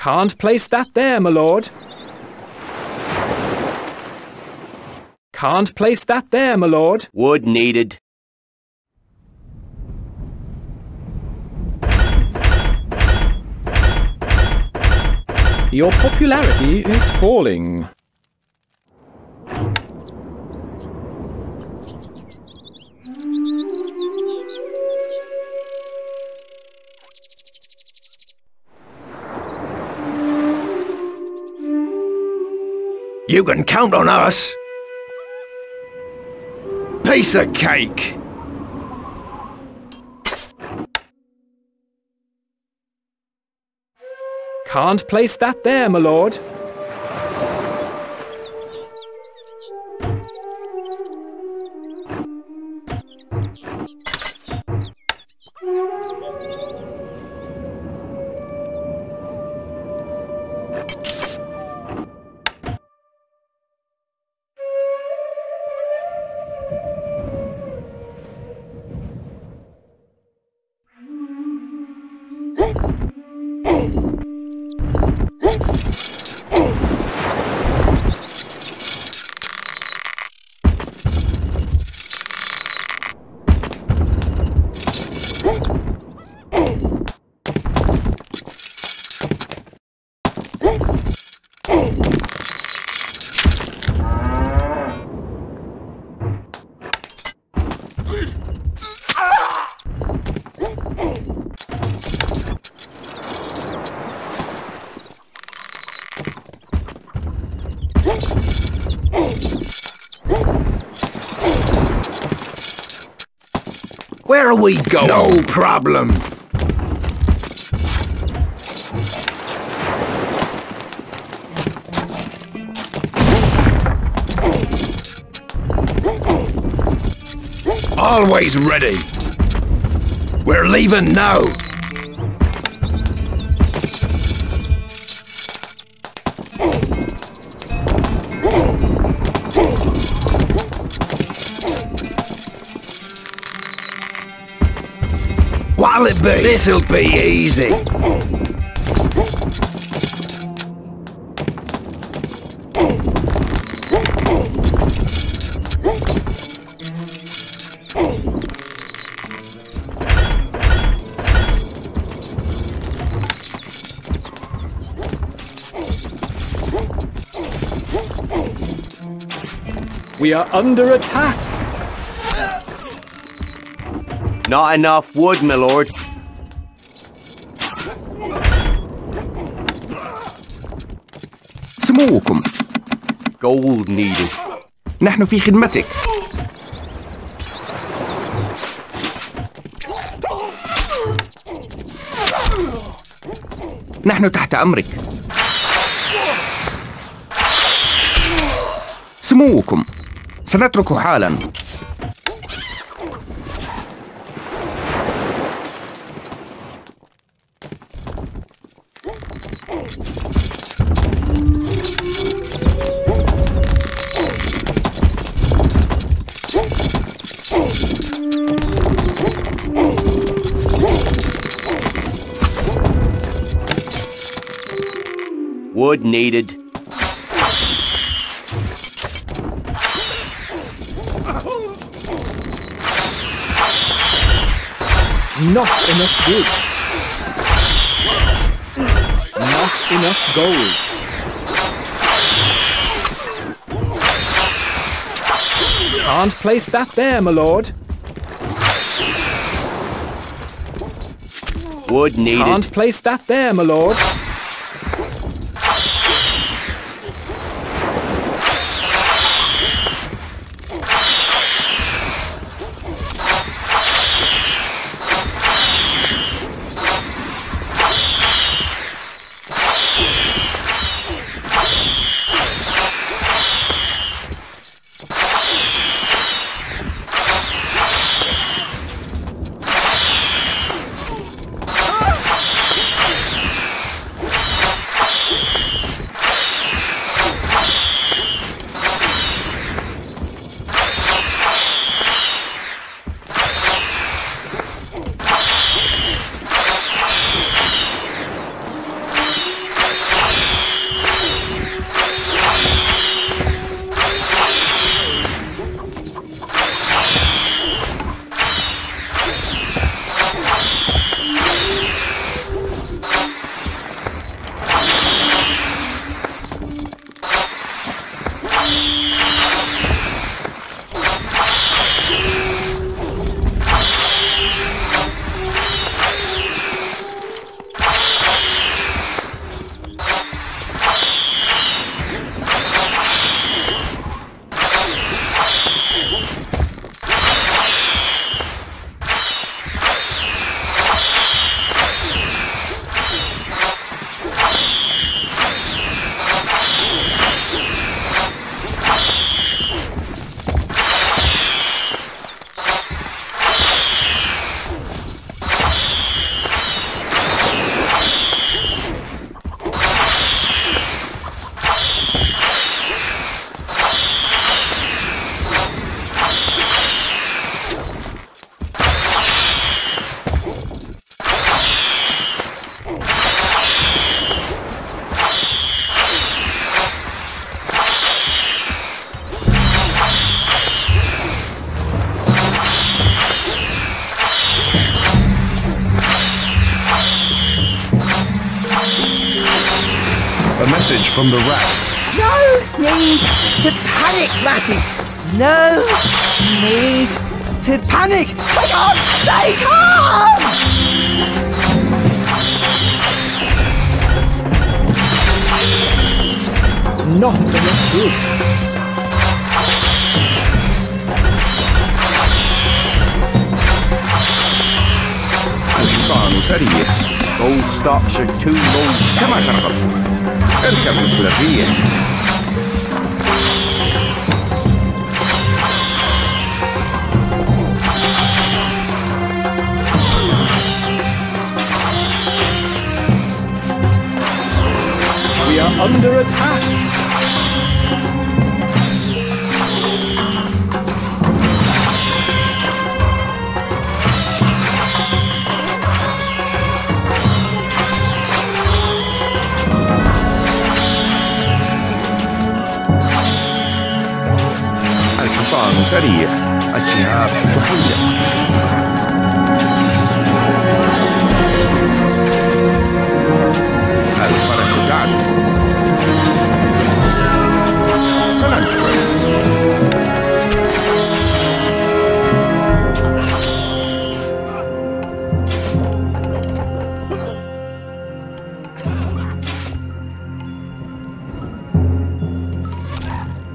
Can't place that there, my lord. Can't place that there, my lord. Wood needed. Your popularity is falling. You can count on us. Piece of cake. Can't place that there, my lord. We going? No problem. Always ready. We're leaving now. What'll it be? This'll be easy. We are under attack. Not enough wood, my lord. سموكم. Gold needed. نحن في خدمتك. نحن تحت أمرك. سموكم. سنترك حالا. Wood needed. Not enough wood. Not enough gold. Can't place that there, my lord. Wood needed. Can't place that there, my lord. message from the rat. No need to panic, Ratty. No need to panic. They can't! They can't! not enough food. Hassan was heading it. Gold stocks are too low. كما ترغب اركب مثل الريح We are under attack. الحصان سريع. الشهاب تحلق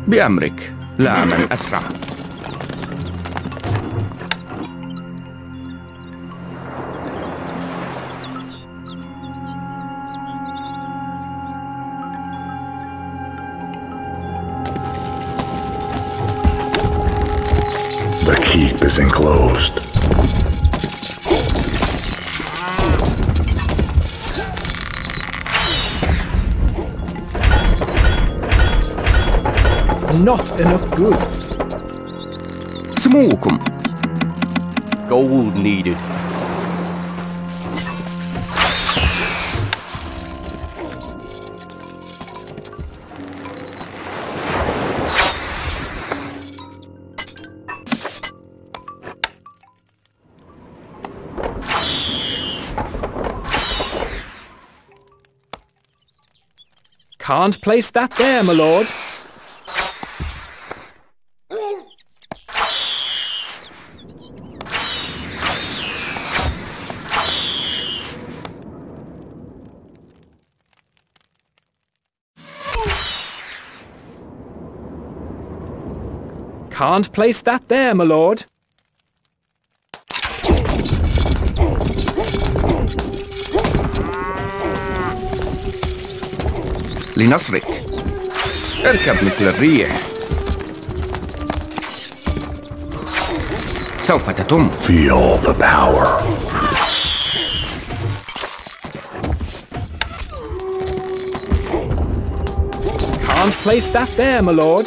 بأمرك. لا من أسرع The keep is enclosed. Not enough goods. سموكم Gold needed. Can't place that there, my lord. Can't place that there, my lord. لنصرك اركب مثل الريح سوف تتم Feel the power. Can't place that there, my lord.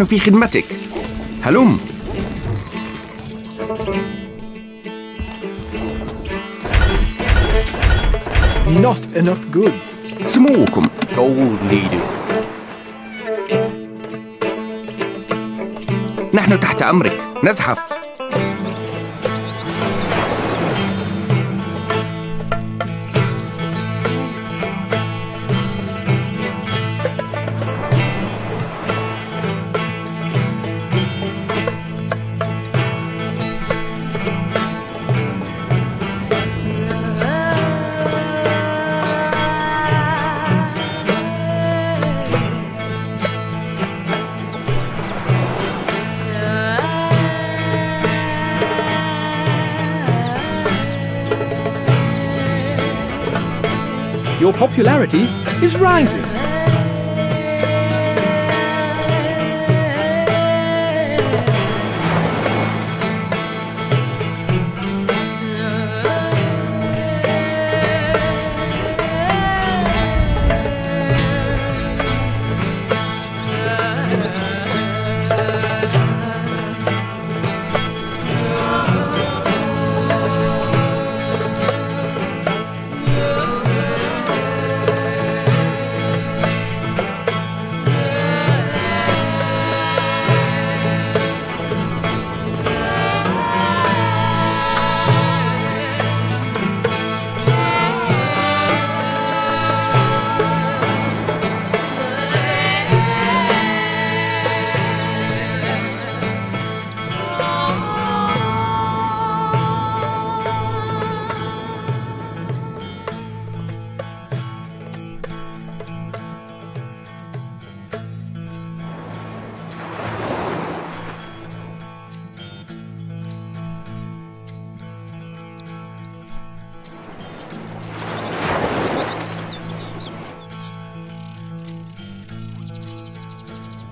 نحن في خدمتك. هلم Not enough goods. سموكم. Gold needed. نحن تحت أمرك. نزحف. Popularity is rising.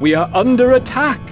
We are under attack.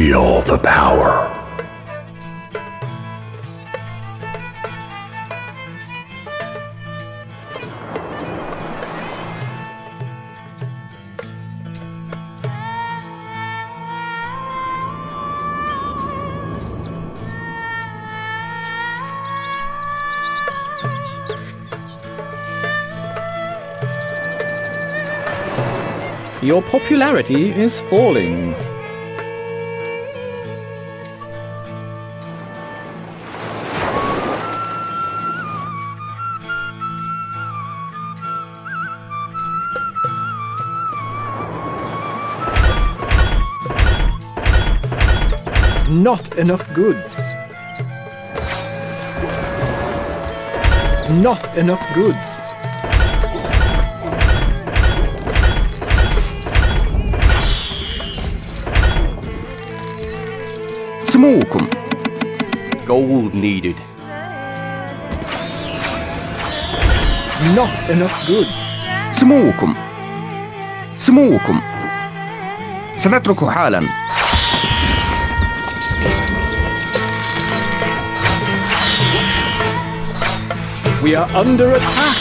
Feel the power. Your popularity is falling. Not enough goods. Not enough goods. سموكم Gold needed. Not enough goods. سموكم سموكم سنترك حالا We are under attack.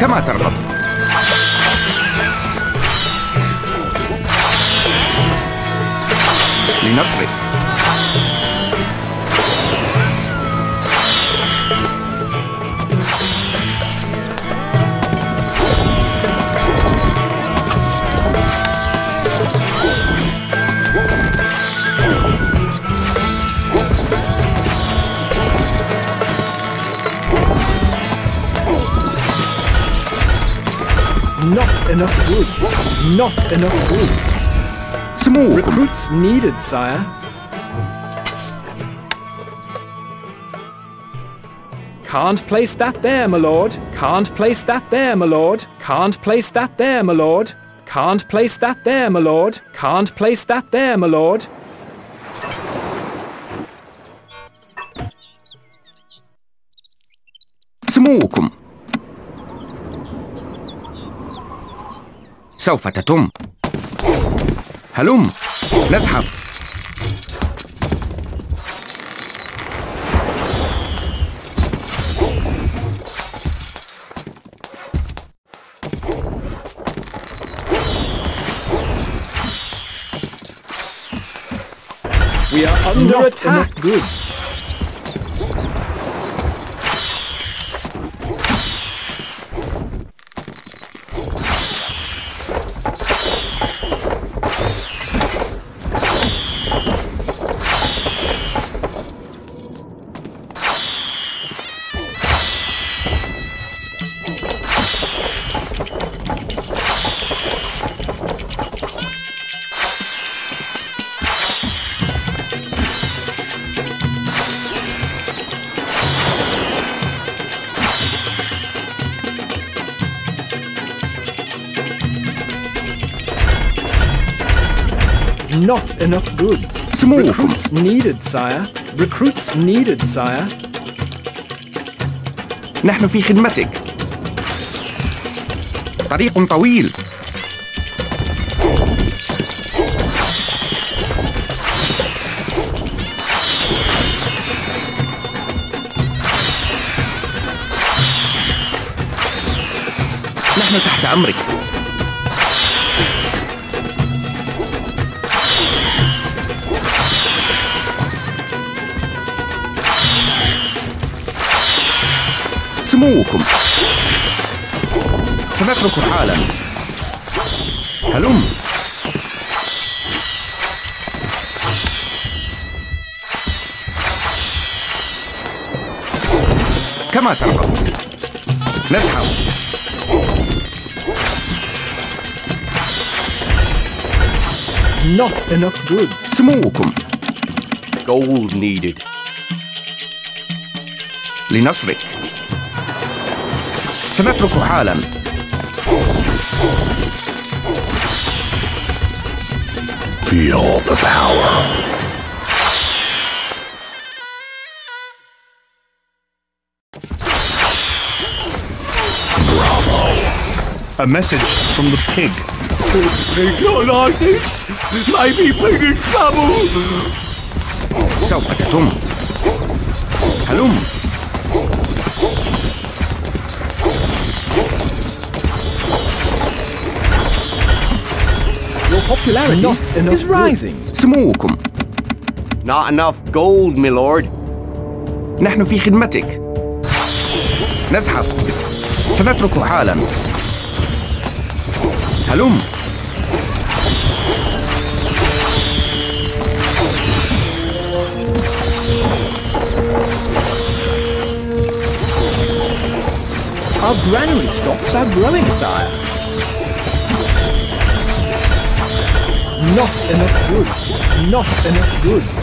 كما ترغب لنصرف Not enough troops. Not enough troops. Some more recruits needed, sire. Can't place that there, my lord. Can't place that there, my lord. Can't place that there, my lord. Can't place that there, my lord. Can't place that there, my lord. سوف تتم هلم نزحف We are under Not attack. goods. Not enough goods. سموكم Recruits needed, sire. Recruits needed, sire. نحن في خدمتك طريق طويل نحن تحت أمرك سموكم سنترك حالا. هلم. كما ترغب نزحف Not enough goods. سموكم Gold needed. لنصرك. سنترك حالا Feel the power. A message from the pig. Pig not like this. Maybe pig in trouble. سوف تتم هلم popularity is rising. سموكم. Not enough gold, my lord. نحن في خدمتك. نزحف. سنترك حالا. هلم. Our granary stocks are growing, sire. Not enough goods. Not enough goods.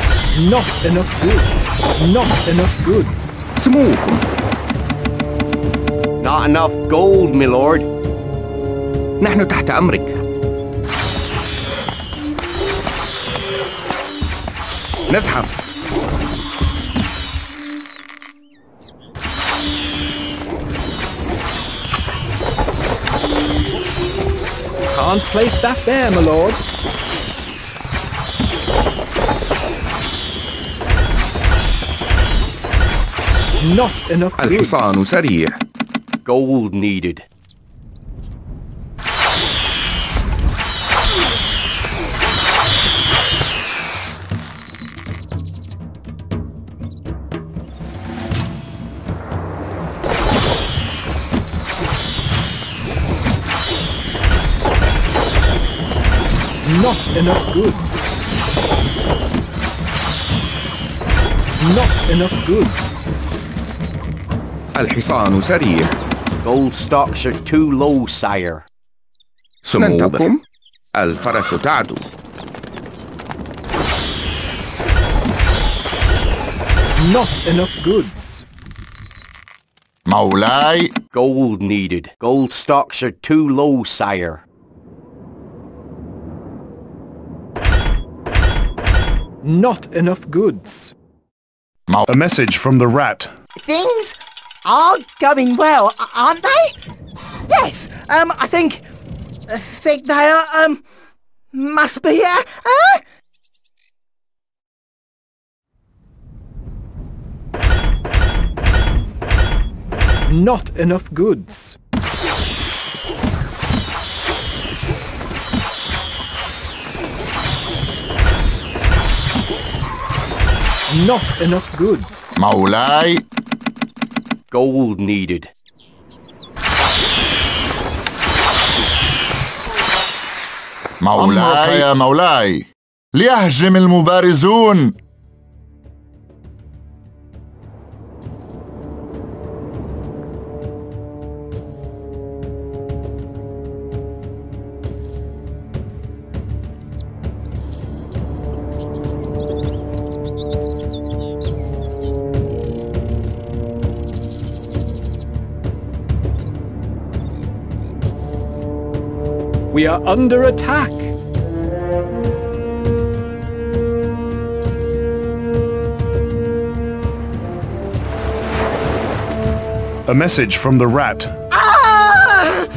Not enough goods. Not enough goods. سموكم Not enough gold, my lord. نحن تحت أمرك نزحف Can't place that there, my lord. Not enough goods. الحصان سريع Gold needed. Not enough goods. Not enough goods. الحصان سريع Gold stocks are too low, sire. ننتظر الفرس تعدو Not enough goods. مولاي Gold needed. Gold stocks are too low, sire. Not enough goods. A message from the rat. Things are going well, aren't they? Yes, um, I think, I think they are, um, must be, uh, uh? Not enough goods. Not enough goods. Maulai! Gold needed. مولاي. يا مولاي. ليهجم المبارزون. We are under attack. A message from the rat. ah!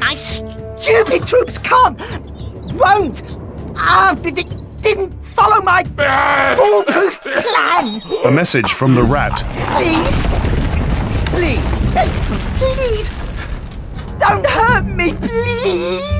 My stupid troops can't, won't, ah, they they didn't follow my foolproof plan. A message from the rat. Please, please, please, don't hurt me, please.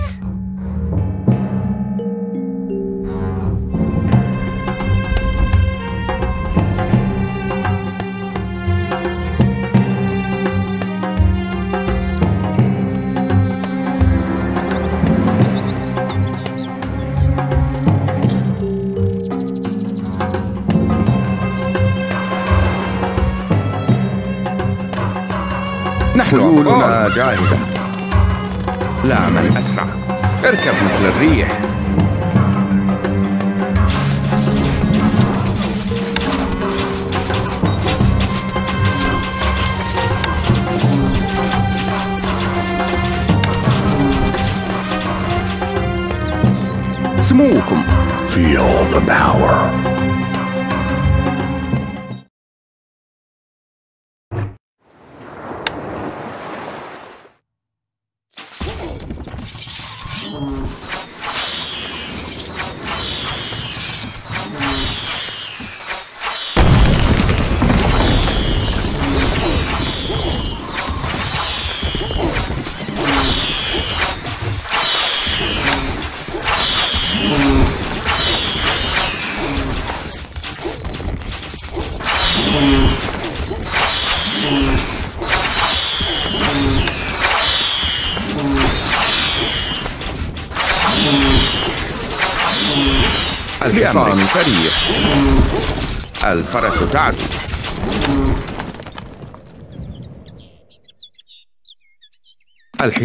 نحن خيولنا جاهزة. لا من أسرع. اركب مثل الريح. سموكم. Feel the power.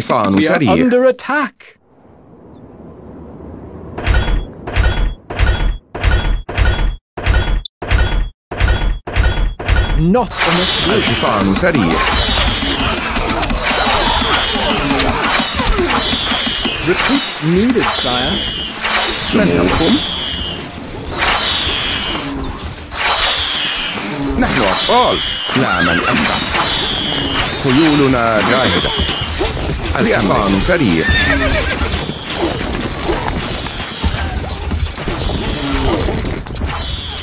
we sarihia. We are under attack. Not on the saano sarihia. Retreats needed, sire. Send help. نحن أبطال لا من أسرع خيولنا جاهزة الحصان سريع.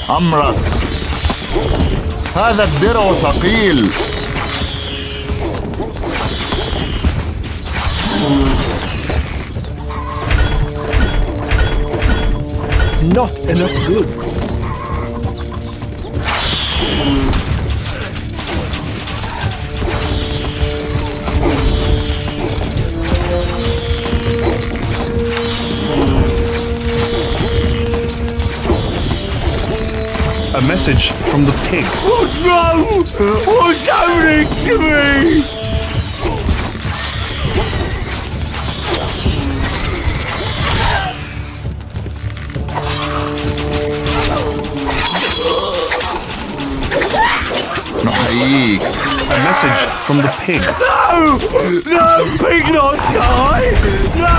أمرك. هذا الدرع ثقيل. Not enough goods. A message from the pig. What's wrong? What's happening to me? Pig. A message from the pig. No! No, pig not die! No!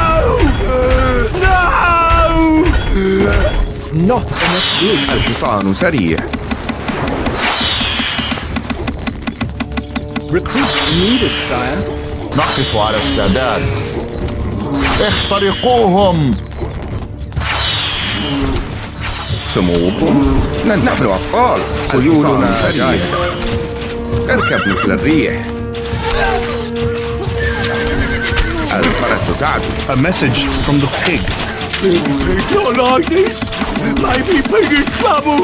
No! Not enough wood. الحصان سريع. Recruits needed, sire. نقف على استعداد. اخترقوهم. سموكم نحن أبطال خيولنا جاهزة اركب مثل الريح. الفرس تعدو A message from the pig. Pig not like this! Maybe pig in trouble!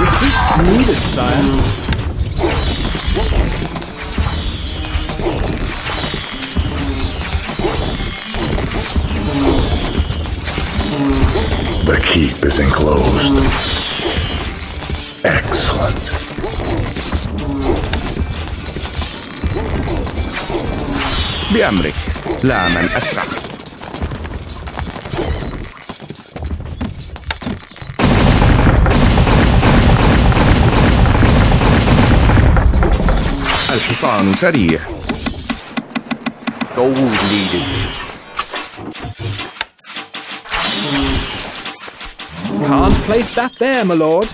Recruits needed, sire. The keep is enclosed. Excellent. بأمرك لا من أسرع الحصان سريع Gold needed. Can't place that there, my lord.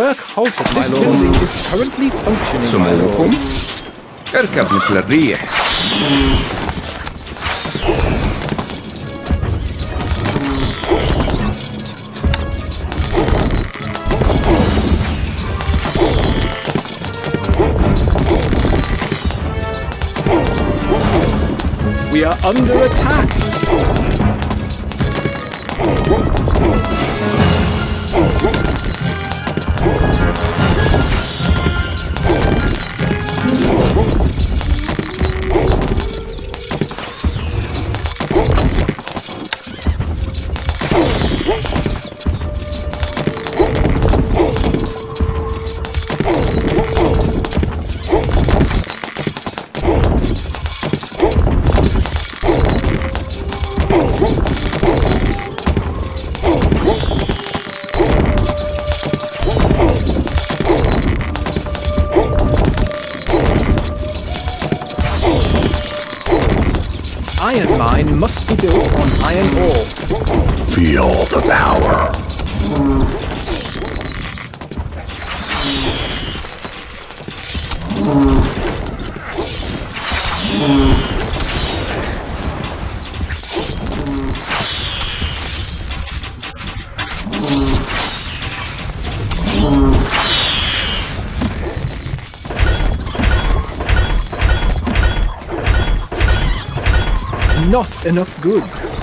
Work halted, my This lord. building is currently functioning, my سموكم lord. اركب مثل الريح Under attack. enough goods.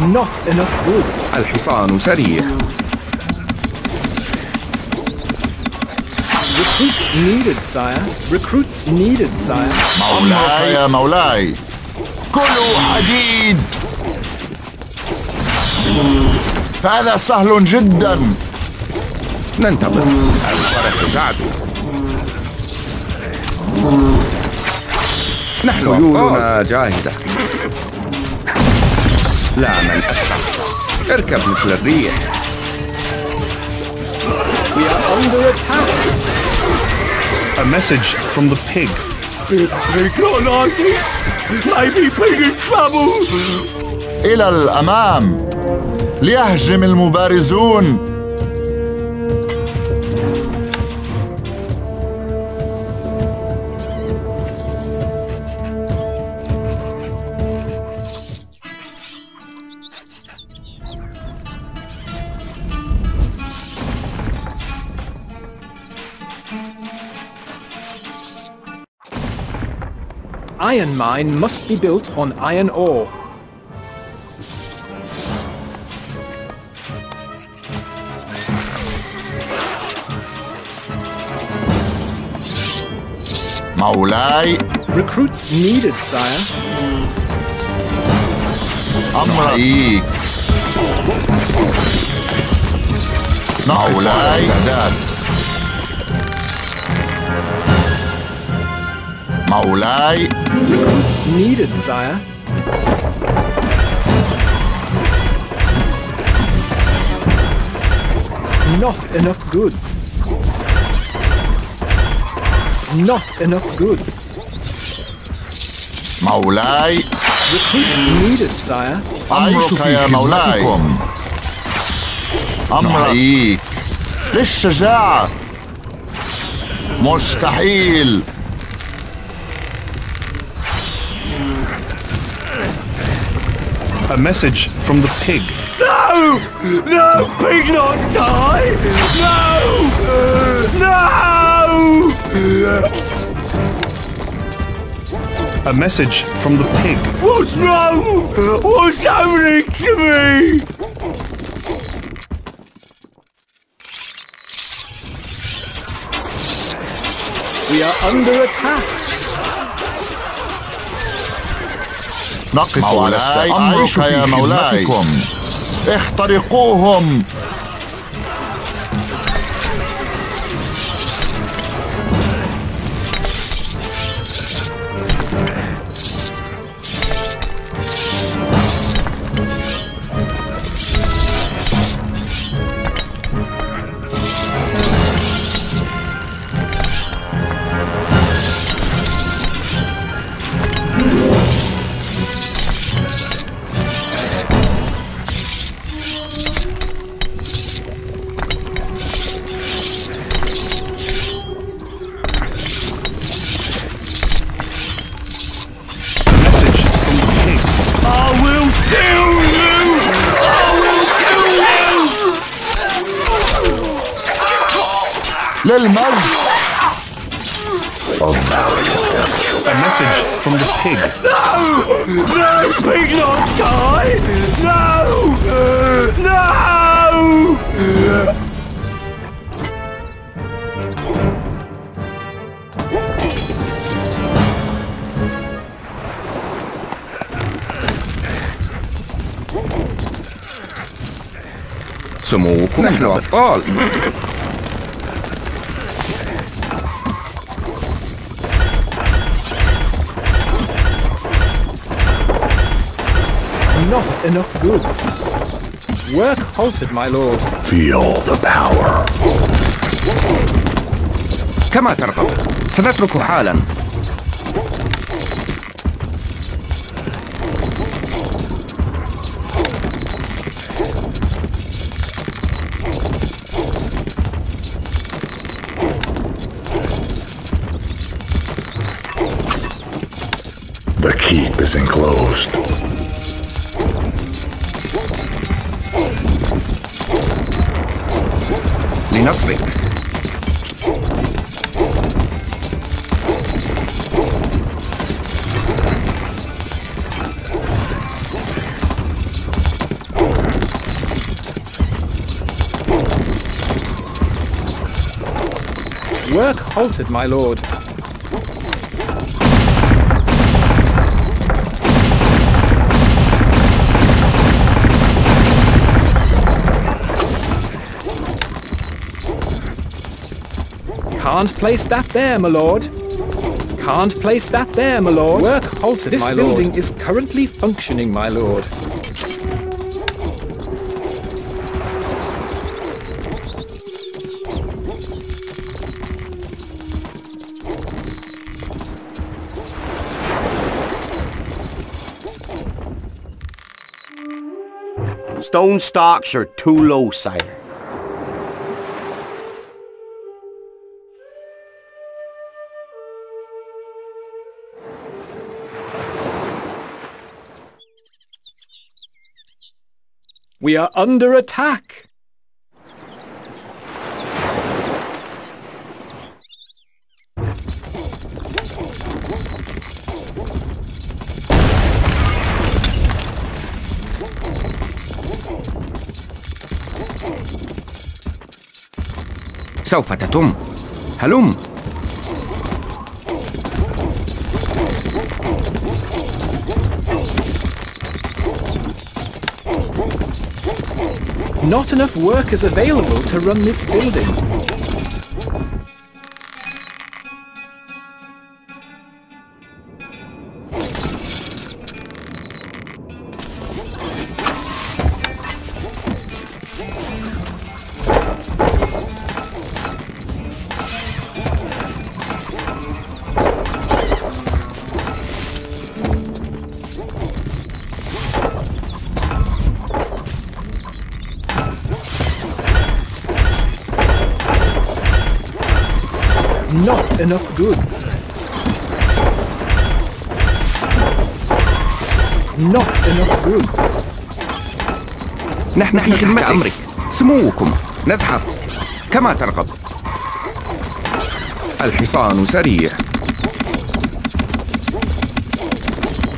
Not enough goods. الحصان سريع Recruits needed, sire. Recruits needed, sire. مولاي يا مولاي كلوا حديد. هذا سهل جدا. ننتظر. الفرس تعدو نحن خيولنا جاهزة لا من أسرع. اركب مثل الريح. We are under attack. A message from the pig. إلى الأمام ليهجم المبارزون iron mine must be built on iron ore. Maulai. Recruits needed, sire. Amra. Maulai. Maulai. مولاي Recruits needed, sire. Not enough goods. Not enough goods. مولاي Recruits needed, sire. أمرك يا مولاي أمريك للشجاعة مستحيل A message from the pig. No! No! Pig not die! No! No! A message from the pig. What's wrong? What's happening to me? We are under attack. نقف على أمرك يا مولاي. اخترقوهم Not enough goods. Work halted, my lord. Feel the power كما ترغب سنترك حالا The keep is enclosed nothing. Work halted, my lord. Can't place that there, my lord. Can't place that there, my lord. Work halted, this my building is currently functioning, my lord. Stone stocks are too low, sire. We are under attack. سوف تتم هلم Not enough workers available to run this building. Not enough goods. Not enough goods. نحن في خدمة أمرك سموكم نزحف كما ترغب الحصان سريع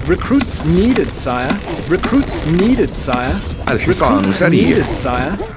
Recruits needed, sire. Recruits needed, sire. الحصان Recruits سريع needed, sire.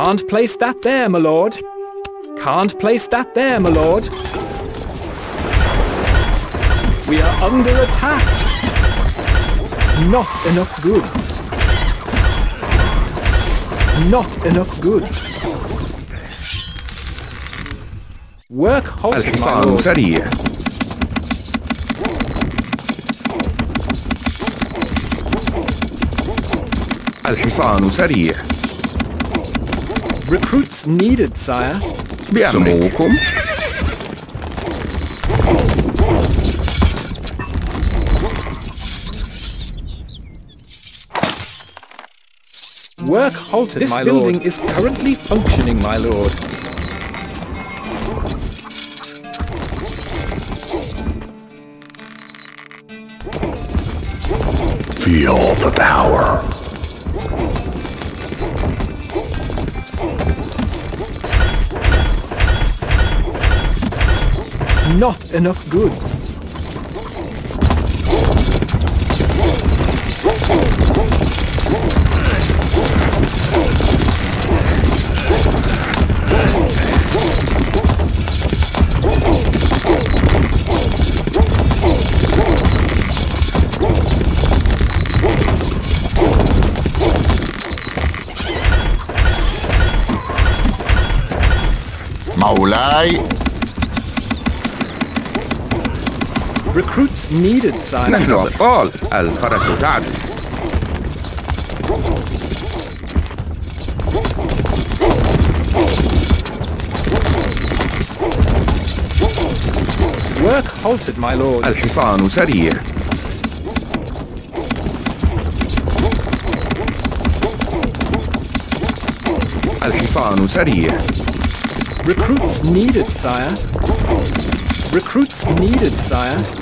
Can't place that there, my lord. Can't place that there, my lord. We are under attack. Not enough goods. Not enough goods. Work halted, my الحصان lord. سريع الحصان سريع Recruits needed, sire. Bienvenido. Work halted, this my lord. This building is currently functioning, my lord. Feel the power. not enough goods. Maulai Recruits needed, sire. نحن أبطال الفرس تعدو Work halted, my lord. الحصان سريع الحصان سريع Recruits needed, sire. Recruits needed, sire.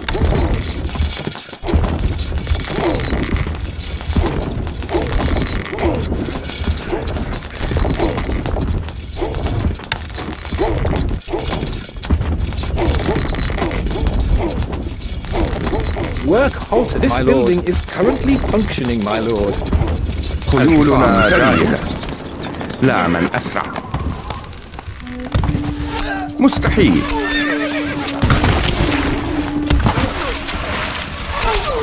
Halted, this my lord. building is currently functioning, my lord. خيولنا جاهزة لا من أسرع مستحيل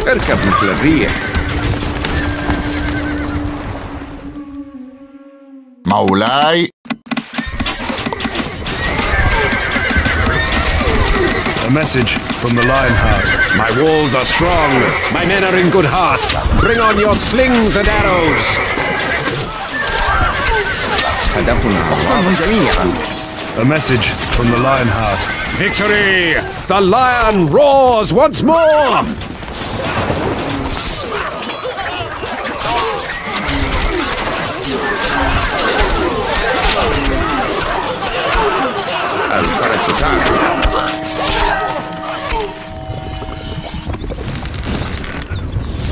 اركب مثل الريح مولاي message from the Lionheart. My walls are strong. My men are in good heart. Bring on your slings and arrows. A message from the Lionheart. Victory! The lion roars once more!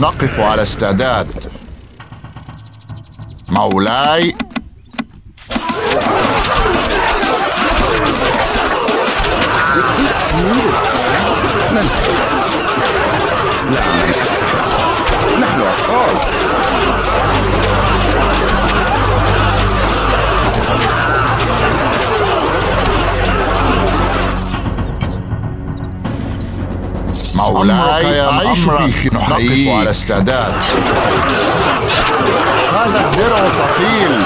نقف على استعداد. مولاي. نحن أطفال. مولاي أعيش في نقف على استعداد. هذا الدرع ثقيل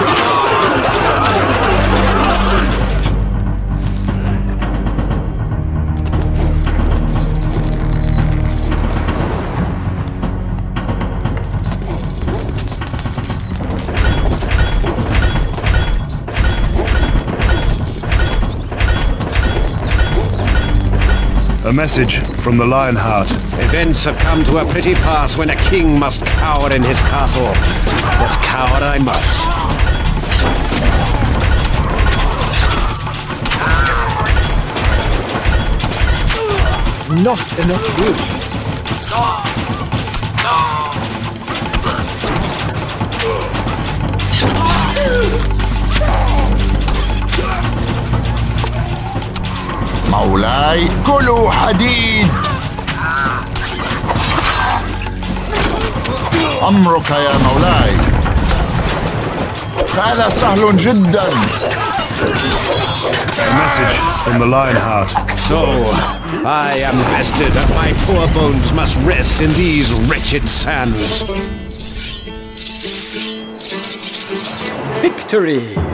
message from the Lionheart. Events have come to a pretty pass when a king must cower in his castle. But cower I must. Not enough goods. مولاي كلوا حديد أمرك يا مولاي هذا سهل جدا A message from the Lionheart. So, I am rested, and my poor bones must rest in these wretched sands. Victory!